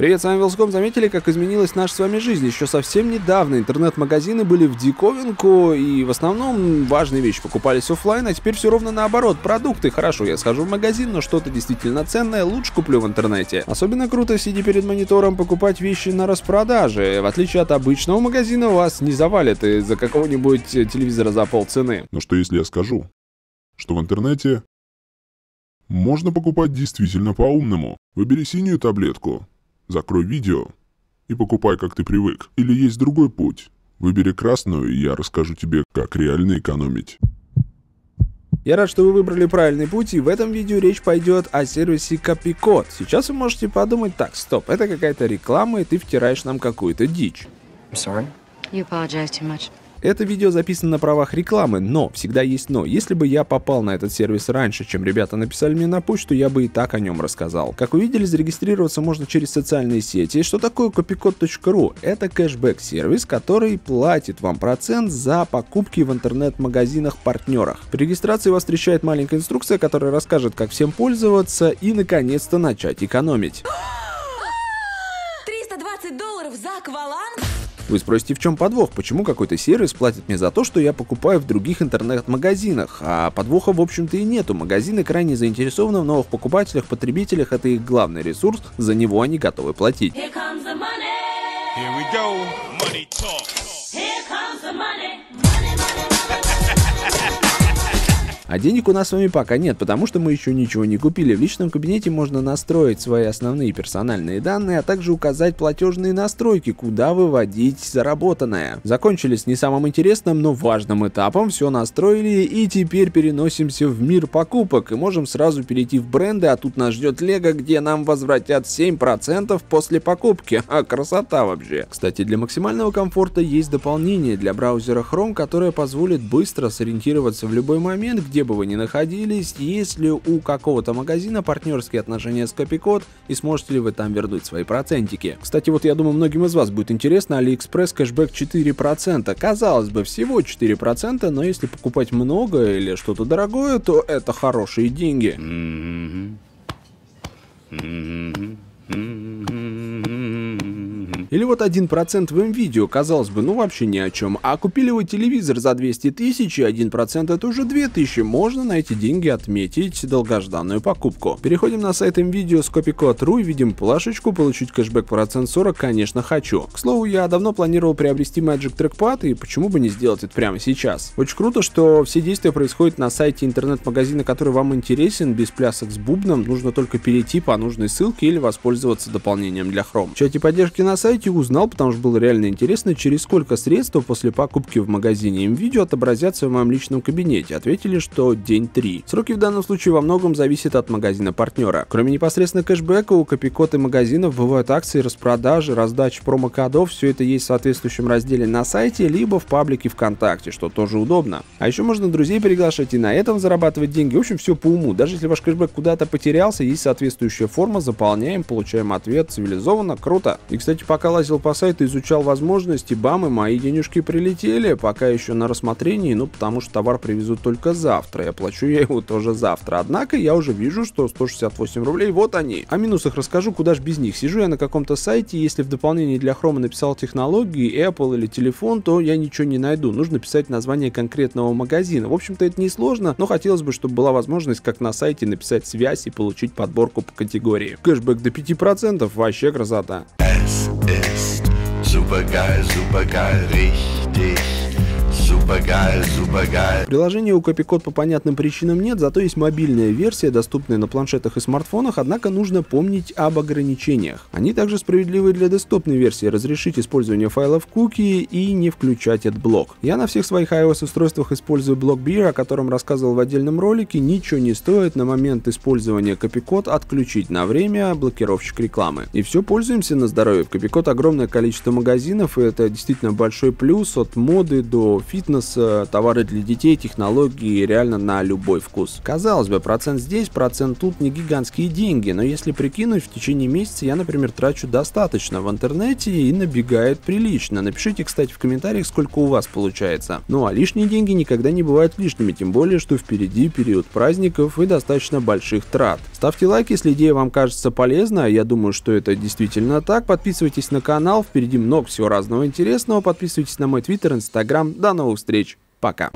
Привет, с вами Вилском. Заметили, как изменилась наша с вами жизнь? Еще совсем недавно интернет-магазины были в диковинку, и в основном важные вещи покупались офлайн, а теперь все ровно наоборот. Продукты, хорошо, я схожу в магазин, но что-то действительно ценное лучше куплю в интернете. Особенно круто, сидя перед монитором, покупать вещи на распродаже. В отличие от обычного магазина, вас не завалят из-за какого-нибудь телевизора за полцены. Но что если я скажу, что в интернете можно покупать действительно по-умному? Выбери синюю таблетку, Закрой видео и покупай, как ты привык. Или есть другой путь. Выбери красную, и я расскажу тебе, как реально экономить. Я рад, что вы выбрали правильный путь, и в этом видео речь пойдет о сервисе Копикод. Сейчас вы можете подумать, так, стоп, это какая-то реклама, и ты втираешь нам какую-то дичь. I'm sorry? You apologize too much. Это видео записано на правах рекламы, но, всегда есть но. Если бы я попал на этот сервис раньше, чем ребята написали мне на почту, я бы и так о нем рассказал. Как вы видели, зарегистрироваться можно через социальные сети. Что такое copycode.ru? Это кэшбэк-сервис, который платит вам процент за покупки в интернет-магазинах-партнерах. При регистрации вас встречает маленькая инструкция, которая расскажет, как всем пользоваться и, наконец-то, начать экономить. 320 долларов за акваланг? Вы спросите, в чем подвох? Почему какой-то сервис платит мне за то, что я покупаю в других интернет-магазинах? А подвоха, в общем-то, и нету. Магазины крайне заинтересованы в новых покупателях, потребителях. Это их главный ресурс, за него они готовы платить. Here comes the money. Here we go. Money talk. Here comes the money. А денег у нас с вами пока нет, потому что мы еще ничего не купили. В личном кабинете можно настроить свои основные персональные данные, а также указать платежные настройки, куда выводить заработанное. Закончили с не самым интересным, но важным этапом, все настроили и теперь переносимся в мир покупок и можем сразу перейти в бренды, а тут нас ждет Лего, где нам возвратят 7% после покупки. А красота вообще. Кстати, для максимального комфорта есть дополнение для браузера Chrome, которое позволит быстро сориентироваться в любой момент, где где бы вы ни находились, есть ли у какого-то магазина партнерские отношения с Копикод и сможете ли вы там вернуть свои процентики. Кстати, вот я думаю, многим из вас будет интересно, AliExpress кэшбэк 4%. Казалось бы, всего 4%, но если покупать много или что-то дорогое, то это хорошие деньги. Mm-hmm. Или вот 1% в МВидео, казалось бы, ну вообще ни о чем. А купили вы телевизор за 200 тысяч, и 1% это уже 2000. Можно на эти деньги отметить долгожданную покупку. Переходим на сайт МВидео с копикод.ру и видим плашечку «Получить кэшбэк процент 40» конечно хочу. К слову, я давно планировал приобрести Magic Trackpad, и почему бы не сделать это прямо сейчас. Очень круто, что все действия происходят на сайте интернет-магазина, который вам интересен, без плясок с бубном, нужно только перейти по нужной ссылке или воспользоваться дополнением для Chrome. В чате поддержки на сайте сайте узнал, потому что было реально интересно, через сколько средств после покупки в магазине им видео отобразятся в моем личном кабинете. Ответили, что день 3. Сроки в данном случае во многом зависят от магазина партнера. Кроме непосредственно кэшбэка, у копикод и магазинов бывают акции, распродажи, раздача промокодов. Все это есть в соответствующем разделе на сайте, либо в паблике ВКонтакте, что тоже удобно. А еще можно друзей приглашать и на этом зарабатывать деньги. В общем, все по уму. Даже если ваш кэшбэк куда-то потерялся, есть соответствующая форма, заполняем, получаем ответ цивилизованно, круто. И, кстати, пока лазил по сайту, изучал возможности, бам, и мои денежки прилетели, пока еще на рассмотрении, ну, потому что товар привезут только завтра, и оплачу я его тоже завтра. Однако я уже вижу, что 168 рублей, вот они. О минусах расскажу, куда ж без них. Сижу я на каком-то сайте, если в дополнении для Chrome написал технологии, Apple или телефон, то я ничего не найду. Нужно писать название конкретного магазина. В общем-то, это несложно, но хотелось бы, чтобы была возможность, как на сайте, написать связь и получить подборку по категории. Кэшбэк до 5%, вообще красота. Super geil, super geil, richtig. Supergeil. Приложения у Копикод по понятным причинам нет, зато есть мобильная версия, доступная на планшетах и смартфонах, однако нужно помнить об ограничениях. Они также справедливы для десктопной версии, разрешить использование файлов куки и не включать блок. Я на всех своих iOS устройствах использую блок Beer, о котором рассказывал в отдельном ролике, ничего не стоит на момент использования Копикод отключить на время блокировщик рекламы. И все пользуемся на здоровье. В Копикод огромное количество магазинов, и это действительно большой плюс от моды до фитнеса фитнес, э, товары для детей, технологии реально на любой вкус. Казалось бы, процент здесь, процент тут не гигантские деньги, но если прикинуть, в течение месяца я, например, трачу достаточно в интернете и набегает прилично. Напишите, кстати, в комментариях, сколько у вас получается. Ну а лишние деньги никогда не бывают лишними, тем более, что впереди период праздников и достаточно больших трат. Ставьте лайк, если идея вам кажется полезна, я думаю, что это действительно так. Подписывайтесь на канал, впереди много всего разного интересного. Подписывайтесь на мой твиттер, инстаграм. До новых встреч. Пока.